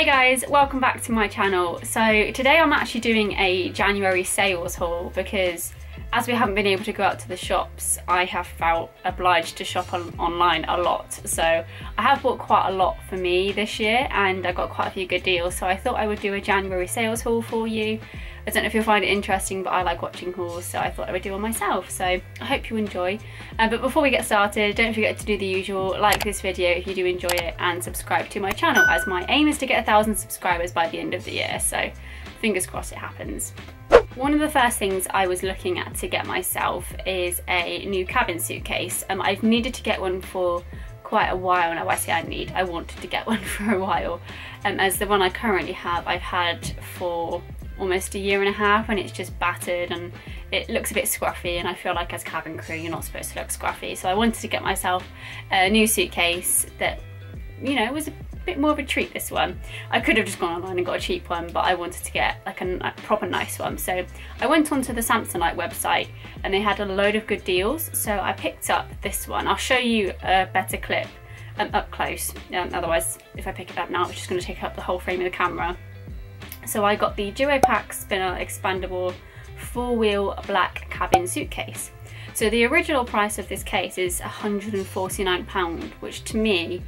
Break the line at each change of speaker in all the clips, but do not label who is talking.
Hey guys, welcome back to my channel. So today I'm actually doing a January sales haul because as we haven't been able to go out to the shops, I have felt obliged to shop on online a lot. So I have bought quite a lot for me this year and I got quite a few good deals. So I thought I would do a January sales haul for you. I don't know if you'll find it interesting, but I like watching hauls, so I thought I would do one myself. So I hope you enjoy. Uh, but before we get started, don't forget to do the usual, like this video if you do enjoy it, and subscribe to my channel, as my aim is to get a thousand subscribers by the end of the year. So fingers crossed it happens. One of the first things I was looking at to get myself is a new cabin suitcase. Um, I've needed to get one for quite a while now. I say I need, I wanted to get one for a while. Um, as the one I currently have, I've had for almost a year and a half and it's just battered and it looks a bit scruffy and I feel like as cabin crew you're not supposed to look scruffy so I wanted to get myself a new suitcase that you know was a bit more of a treat this one. I could have just gone online and got a cheap one but I wanted to get like a, a proper nice one so I went onto the Samsonite website and they had a load of good deals so I picked up this one. I'll show you a better clip um, up close um, otherwise if I pick it up now it's just going to take up the whole frame of the camera so I got the Duopack Spinner Expandable four-wheel black cabin suitcase. So the original price of this case is £149, which to me,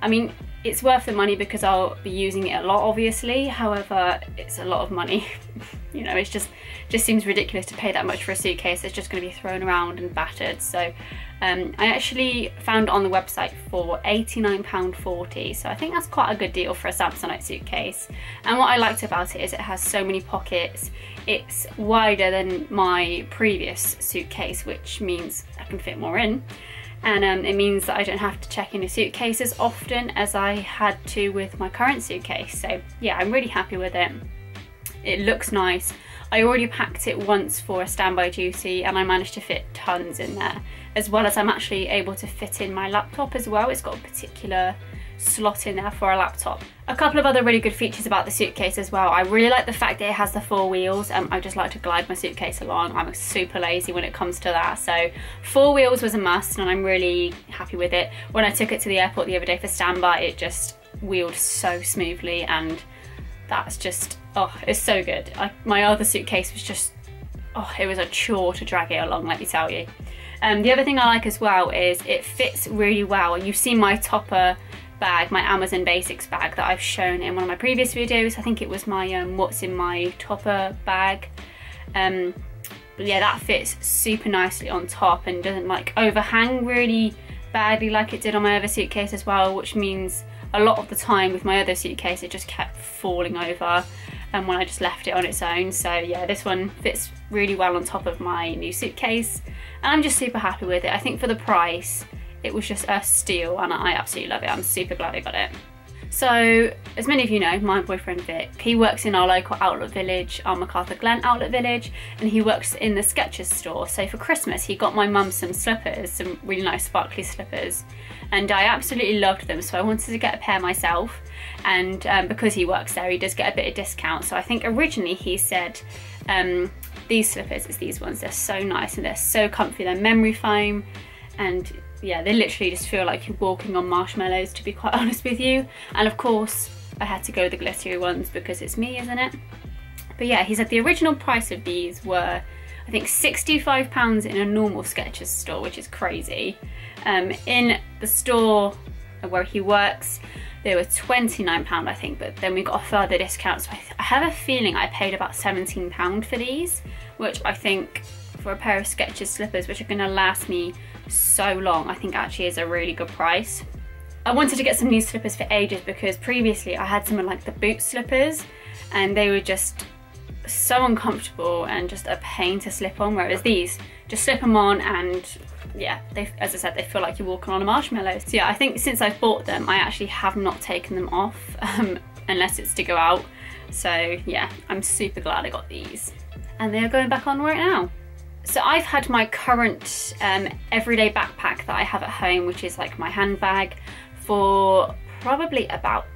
I mean, it's worth the money because I'll be using it a lot obviously, however, it's a lot of money. you know, it's just, just seems ridiculous to pay that much for a suitcase that's just going to be thrown around and battered. So um, I actually found it on the website for £89.40, so I think that's quite a good deal for a Samsonite suitcase. And what I liked about it is it has so many pockets. It's wider than my previous suitcase, which means I can fit more in. And um, it means that I don't have to check in a suitcase as often as I had to with my current suitcase. So yeah, I'm really happy with it. It looks nice. I already packed it once for a standby duty and I managed to fit tons in there as well as I'm actually able to fit in my laptop as well. It's got a particular slot in there for a laptop. A couple of other really good features about the suitcase as well. I really like the fact that it has the four wheels. Um, I just like to glide my suitcase along. I'm super lazy when it comes to that. So four wheels was a must and I'm really happy with it. When I took it to the airport the other day for standby, it just wheeled so smoothly and that's just, oh, it's so good. I, my other suitcase was just, oh, it was a chore to drag it along, let me tell you. Um, the other thing I like as well is it fits really well. You've seen my topper bag, my Amazon Basics bag that I've shown in one of my previous videos. I think it was my um, what's in my topper bag. Um, but yeah, that fits super nicely on top and doesn't like overhang really badly like it did on my other suitcase as well, which means a lot of the time with my other suitcase it just kept falling over and when I just left it on its own. So yeah, this one fits really well on top of my new suitcase and I'm just super happy with it. I think for the price, it was just a steal and I absolutely love it. I'm super glad I got it. So, as many of you know, my boyfriend Vic, he works in our local outlet village, our McArthurGlen outlet village, and he works in the Skechers store. So for Christmas, he got my mum some slippers, some really nice sparkly slippers, and I absolutely loved them. So I wanted to get a pair myself, and um, because he works there, he does get a bit of discount. So I think originally he said, um, these slippers is these ones. They're so nice and they're so comfy. They're memory foam and yeah, they literally just feel like you're walking on marshmallows to be quite honest with you. And of course, I had to go the glittery ones because it's me, isn't it? But yeah, he said the original price of these were, I think £65 in a normal Skechers store, which is crazy. Um, in the store where he works, they were £29 I think, but then we got a further discount. So I, I have a feeling I paid about £17 for these, which I think for a pair of Skechers slippers, which are gonna last me so long, I think actually is a really good price. I wanted to get some new slippers for ages because previously I had some of like the boot slippers and they were just so uncomfortable and just a pain to slip on whereas these just slip them on and yeah they as I said they feel like you're walking on a marshmallow. So yeah I think since I've bought them I actually have not taken them off um, unless it's to go out. So yeah I'm super glad I got these. And they are going back on right now. So I've had my current um, everyday backpack that I have at home, which is like my handbag, for probably about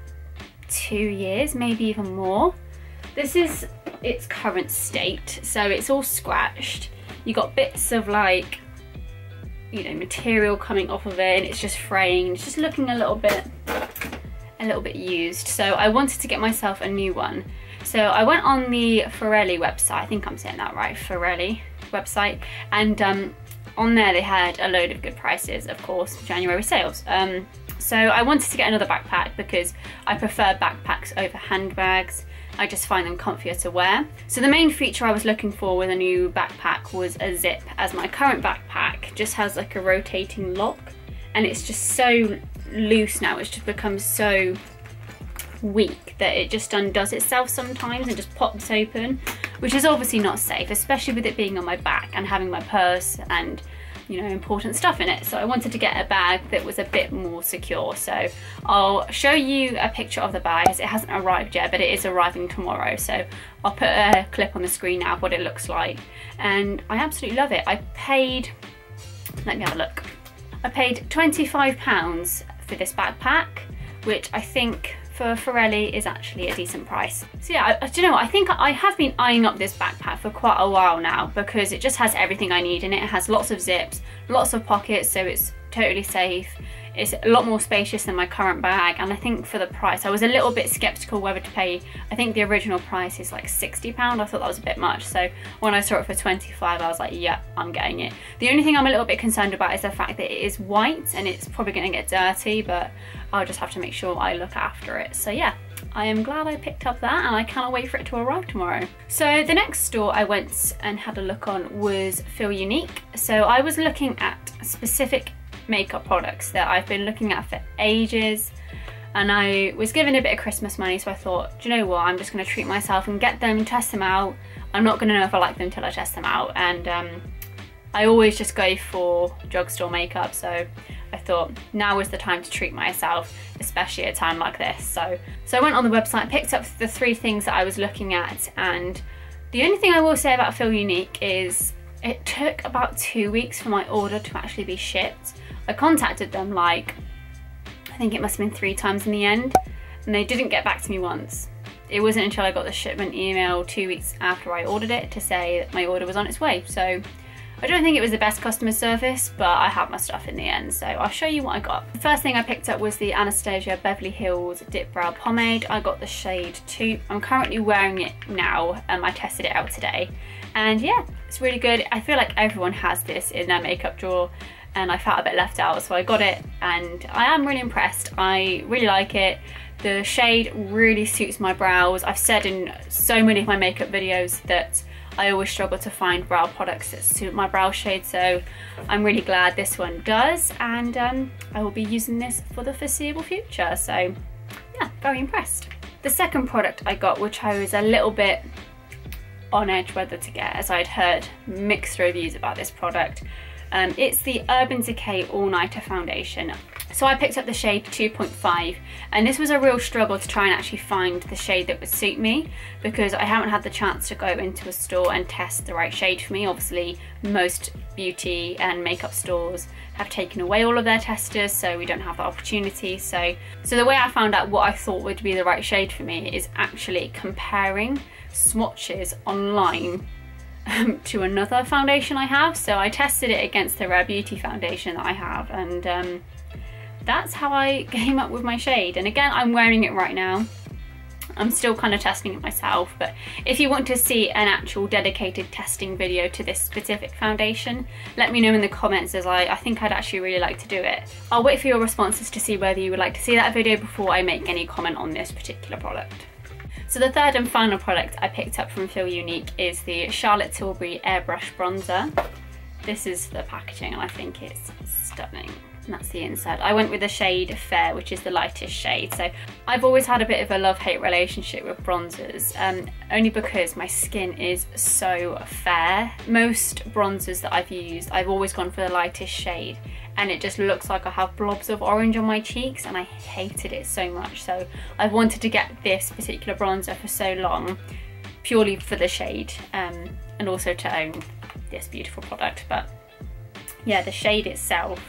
two years, maybe even more. This is its current state, so it's all scratched. You got bits of like, you know, material coming off of it and it's just fraying. It's just looking a little bit, a little bit used. So I wanted to get myself a new one. So I went on the Fiorelli website, I think I'm saying that right, Fiorelli website, and um, on there they had a load of good prices, of course, January sales. Um, so I wanted to get another backpack because I prefer backpacks over handbags. I just find them comfier to wear. So the main feature I was looking for with a new backpack was a zip as my current backpack just has like a rotating lock and it's just so loose now. It's just become so weak that it just undoes itself sometimes and just pops open, which is obviously not safe, especially with it being on my back and having my purse and you know, important stuff in it. So I wanted to get a bag that was a bit more secure. So I'll show you a picture of the bag it hasn't arrived yet, but it is arriving tomorrow. So I'll put a clip on the screen now of what it looks like. And I absolutely love it. I paid, let me have a look. I paid £25 for this backpack, which I think for Fiorelli is actually a decent price. So yeah, I, do you know what? I think I have been eyeing up this backpack for quite a while now because it just has everything I need in it. It has lots of zips, lots of pockets, so it's totally safe. It's a lot more spacious than my current bag and I think for the price I was a little bit skeptical whether to pay I think the original price is like £60 I thought that was a bit much so when I saw it for 25 I was like yeah I'm getting it the only thing I'm a little bit concerned about is the fact that it is white and it's probably going to get dirty but I'll just have to make sure I look after it so yeah I am glad I picked up that and I cannot wait for it to arrive tomorrow. So the next store I went and had a look on was Feel Unique. So I was looking at specific makeup products that I've been looking at for ages and I was given a bit of Christmas money so I thought, do you know what, I'm just going to treat myself and get them, test them out. I'm not going to know if I like them until I test them out and um, I always just go for drugstore makeup so I thought now is the time to treat myself, especially at a time like this. So, so I went on the website, picked up the three things that I was looking at and the only thing I will say about Feel Unique is it took about two weeks for my order to actually be shipped. I contacted them like, I think it must have been three times in the end, and they didn't get back to me once. It wasn't until I got the shipment email two weeks after I ordered it to say that my order was on its way. So I don't think it was the best customer service, but I had my stuff in the end, so I'll show you what I got. The first thing I picked up was the Anastasia Beverly Hills Dip Brow Pomade. I got the shade 2. I'm currently wearing it now, and I tested it out today. And yeah, it's really good. I feel like everyone has this in their makeup drawer and I felt a bit left out so I got it and I am really impressed. I really like it. The shade really suits my brows. I've said in so many of my makeup videos that I always struggle to find brow products that suit my brow shade so I'm really glad this one does and um, I will be using this for the foreseeable future so yeah very impressed. The second product I got which I was a little bit on edge whether to get as I'd heard mixed reviews about this product um, it's the Urban Decay All Nighter Foundation. So I picked up the shade 2.5 and this was a real struggle to try and actually find the shade that would suit me because I haven't had the chance to go into a store and test the right shade for me. Obviously most beauty and makeup stores have taken away all of their testers so we don't have the opportunity. So, so the way I found out what I thought would be the right shade for me is actually comparing swatches online um, to another foundation I have. So I tested it against the Rare Beauty foundation that I have and um, that's how I came up with my shade. And again, I'm wearing it right now. I'm still kind of testing it myself, but if you want to see an actual dedicated testing video to this specific foundation, let me know in the comments as I, I think I'd actually really like to do it. I'll wait for your responses to see whether you would like to see that video before I make any comment on this particular product. So the third and final product I picked up from Feel Unique is the Charlotte Tilbury Airbrush Bronzer. This is the packaging and I think it's stunning. And that's the inside. I went with the shade Fair, which is the lightest shade. So I've always had a bit of a love-hate relationship with bronzers, um, only because my skin is so fair. Most bronzers that I've used, I've always gone for the lightest shade and it just looks like I have blobs of orange on my cheeks and I hated it so much. So I've wanted to get this particular bronzer for so long purely for the shade um, and also to own this beautiful product. But yeah, the shade itself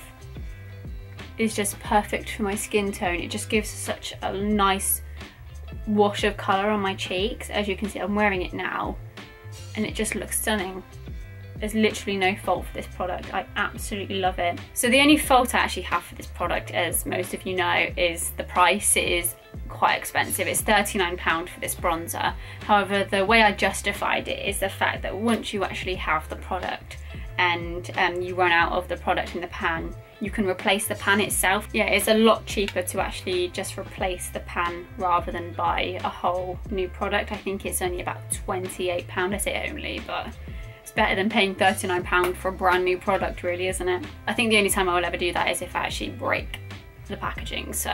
is just perfect for my skin tone. It just gives such a nice wash of colour on my cheeks. As you can see, I'm wearing it now and it just looks stunning. There's literally no fault for this product. I absolutely love it. So the only fault I actually have for this product, as most of you know, is the price. It is quite expensive. It's £39 for this bronzer. However, the way I justified it is the fact that once you actually have the product and um, you run out of the product in the pan, you can replace the pan itself. Yeah, it's a lot cheaper to actually just replace the pan rather than buy a whole new product. I think it's only about £28, I say only, but better than paying £39 for a brand new product really, isn't it? I think the only time I will ever do that is if I actually break the packaging, so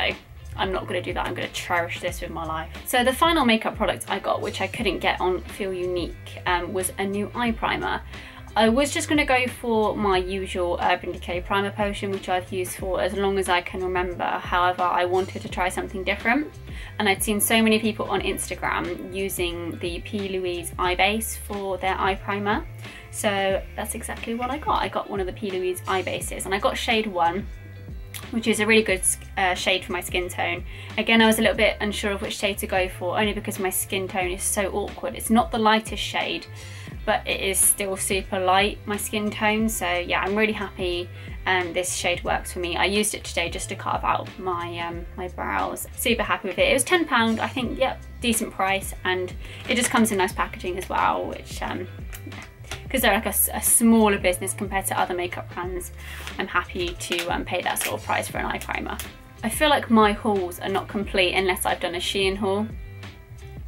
I'm not going to do that. I'm going to cherish this with my life. So the final makeup product I got, which I couldn't get on Feel Unique, um, was a new eye primer. I was just going to go for my usual Urban Decay primer potion which I've used for as long as I can remember however I wanted to try something different and I'd seen so many people on Instagram using the P. Louise eye base for their eye primer so that's exactly what I got. I got one of the P. Louise eye bases and I got shade 1 which is a really good uh, shade for my skin tone. Again, I was a little bit unsure of which shade to go for, only because my skin tone is so awkward. It's not the lightest shade, but it is still super light, my skin tone. So yeah, I'm really happy um, this shade works for me. I used it today just to carve out my um, my brows. Super happy with it. It was £10, I think, yep, decent price. And it just comes in nice packaging as well, which um, because they're like a, a, smaller business compared to other makeup brands, I'm happy to um, pay that sort of price for an eye primer. I feel like my hauls are not complete unless I've done a Shein haul,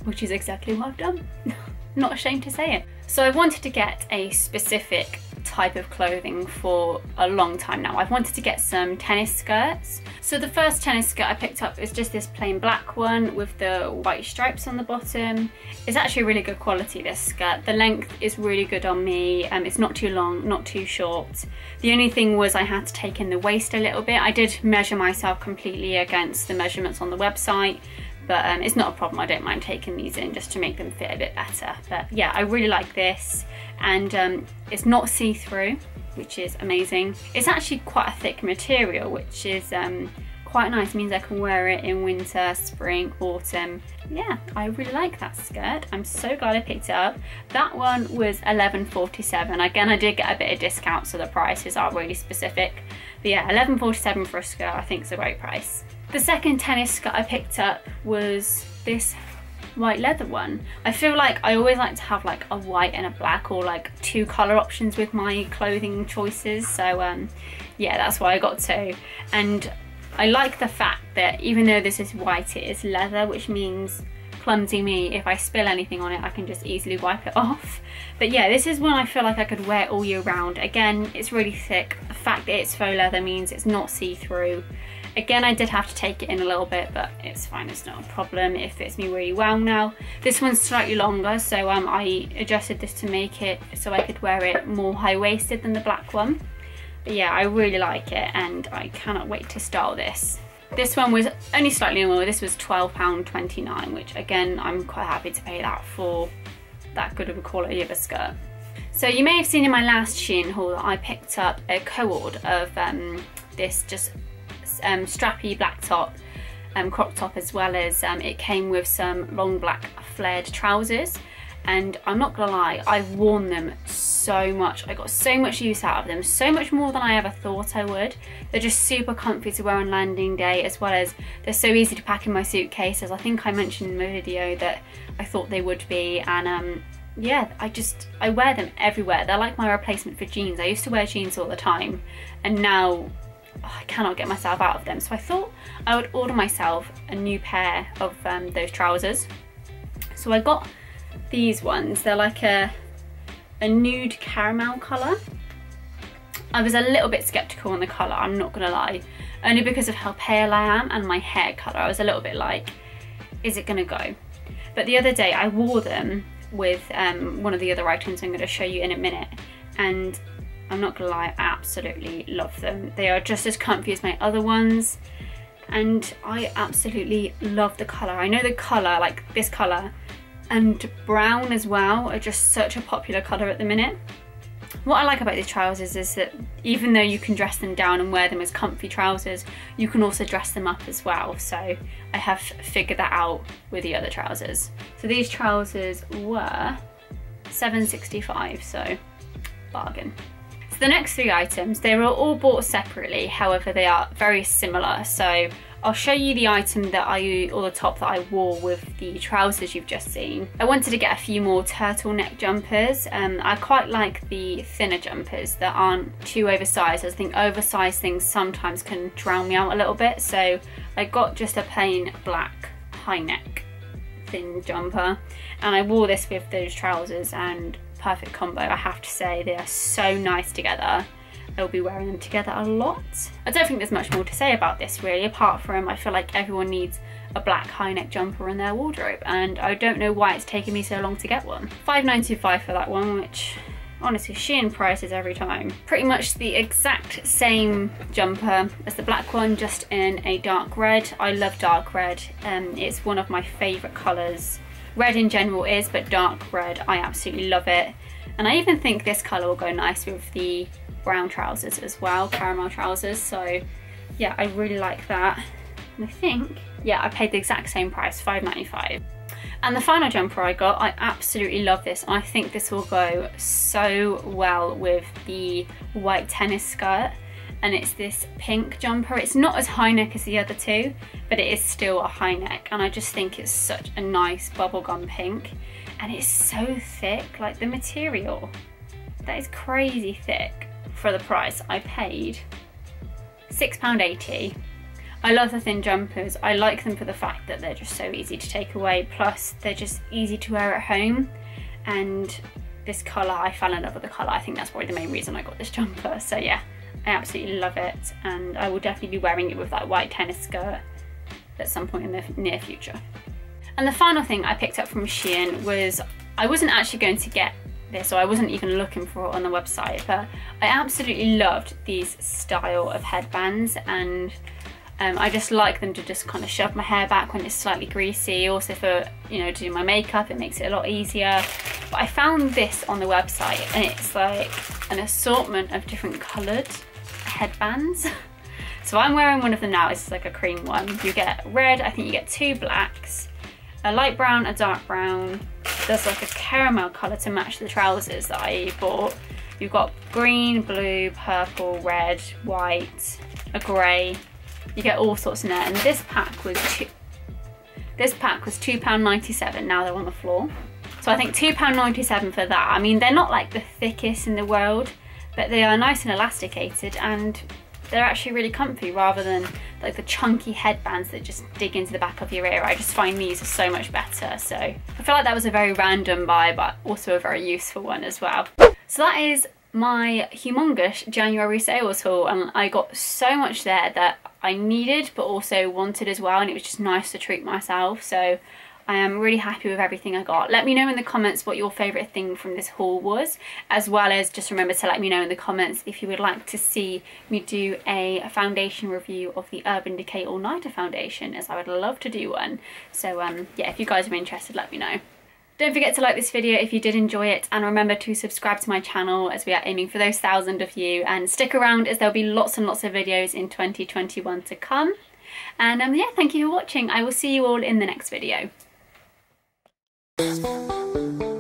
which is exactly what I've done. not ashamed to say it. So I wanted to get a specific type of clothing for a long time now. I've wanted to get some tennis skirts. So the first tennis skirt I picked up is just this plain black one with the white stripes on the bottom. It's actually really good quality, this skirt. The length is really good on me. Um, it's not too long, not too short. The only thing was I had to take in the waist a little bit. I did measure myself completely against the measurements on the website but um, it's not a problem. I don't mind taking these in just to make them fit a bit better. But yeah, I really like this and um, it's not see-through, which is amazing. It's actually quite a thick material, which is um, quite nice. It means I can wear it in winter, spring, autumn. Yeah, I really like that skirt. I'm so glad I picked it up. That one was 11.47. Again, I did get a bit of discount, so the prices are really specific. But yeah, 11.47 for a skirt, I think is a great price. The second tennis skirt I picked up was this white leather one. I feel like I always like to have like a white and a black or like two colour options with my clothing choices. So um, yeah, that's why I got two. And I like the fact that even though this is white, it is leather, which means clumsy me, if I spill anything on it, I can just easily wipe it off. But yeah, this is one I feel like I could wear all year round. Again, it's really thick. The fact that it's faux leather means it's not see-through. Again, I did have to take it in a little bit, but it's fine, it's not a problem. It fits me really well now. This one's slightly longer, so um, I adjusted this to make it so I could wear it more high-waisted than the black one. But yeah, I really like it and I cannot wait to style this. This one was only slightly more, this was £12.29, which again, I'm quite happy to pay that for that good of a quality of a skirt. So you may have seen in my last Shein haul that I picked up a cord of um, this just um, strappy black top, um, crop top as well as um, it came with some long black flared trousers and I'm not gonna lie, I've worn them so much. I got so much use out of them, so much more than I ever thought I would. They're just super comfy to wear on landing day as well as they're so easy to pack in my suitcase as I think I mentioned in my video that I thought they would be and um, yeah, I just, I wear them everywhere. They're like my replacement for jeans. I used to wear jeans all the time and now oh, I cannot get myself out of them. So I thought I would order myself a new pair of um, those trousers. So I got these ones. They're like a, a nude caramel colour. I was a little bit sceptical on the colour, I'm not gonna lie. Only because of how pale I am and my hair colour. I was a little bit like, is it gonna go? But the other day I wore them with um, one of the other items I'm gonna show you in a minute. And I'm not gonna lie, I absolutely love them. They are just as comfy as my other ones. And I absolutely love the colour. I know the colour, like this colour, and brown as well are just such a popular colour at the minute. What I like about these trousers is that even though you can dress them down and wear them as comfy trousers, you can also dress them up as well. So I have figured that out with the other trousers. So these trousers were 7.65, so bargain. So the next three items, they were all bought separately, however they are very similar. So I'll show you the item that I, or the top that I wore with the trousers you've just seen. I wanted to get a few more turtleneck jumpers. Um, I quite like the thinner jumpers that aren't too oversized. I think oversized things sometimes can drown me out a little bit. So I got just a plain black high neck thin jumper and I wore this with those trousers and perfect combo I have to say they are so nice together I'll be wearing them together a lot. I don't think there's much more to say about this really, apart from I feel like everyone needs a black high neck jumper in their wardrobe and I don't know why it's taken me so long to get one. 5.95 for that one, which honestly Shein prices every time. Pretty much the exact same jumper as the black one, just in a dark red. I love dark red, um, it's one of my favourite colours. Red in general is, but dark red, I absolutely love it. And I even think this colour will go nice with the brown trousers as well, caramel trousers. So yeah, I really like that. And I think, yeah, I paid the exact same price, 5.95. And the final jumper I got, I absolutely love this. I think this will go so well with the white tennis skirt. And it's this pink jumper. It's not as high neck as the other two, but it is still a high neck. And I just think it's such a nice bubblegum pink. And it's so thick, like the material. That is crazy thick for the price I paid. £6.80. I love the thin jumpers. I like them for the fact that they're just so easy to take away. Plus they're just easy to wear at home. And this colour, I fell in love with the colour. I think that's probably the main reason I got this jumper. So yeah, I absolutely love it. And I will definitely be wearing it with that white tennis skirt at some point in the near future. And the final thing I picked up from Shein was, I wasn't actually going to get this or I wasn't even looking for it on the website but I absolutely loved these style of headbands and um, I just like them to just kind of shove my hair back when it's slightly greasy also for you know doing my makeup it makes it a lot easier but I found this on the website and it's like an assortment of different coloured headbands so I'm wearing one of them now it's like a cream one you get red I think you get two blacks a light brown a dark brown there's like a caramel colour to match the trousers that I bought. You've got green, blue, purple, red, white, a grey. You get all sorts in there. And this pack was two, this pack was £2.97. Now they're on the floor. So I think £2.97 for that. I mean, they're not like the thickest in the world, but they are nice and elasticated and they're actually really comfy rather than like the chunky headbands that just dig into the back of your ear. I just find these are so much better. So I feel like that was a very random buy, but also a very useful one as well. So that is my humongous January sales haul and I got so much there that I needed but also wanted as well and it was just nice to treat myself so I am really happy with everything I got. Let me know in the comments what your favourite thing from this haul was, as well as just remember to let me know in the comments if you would like to see me do a foundation review of the Urban Decay All Nighter foundation, as I would love to do one. So um, yeah, if you guys are interested, let me know. Don't forget to like this video if you did enjoy it and remember to subscribe to my channel as we are aiming for those thousand of you and stick around as there'll be lots and lots of videos in 2021 to come. And um, yeah, thank you for watching. I will see you all in the next video. Thank you.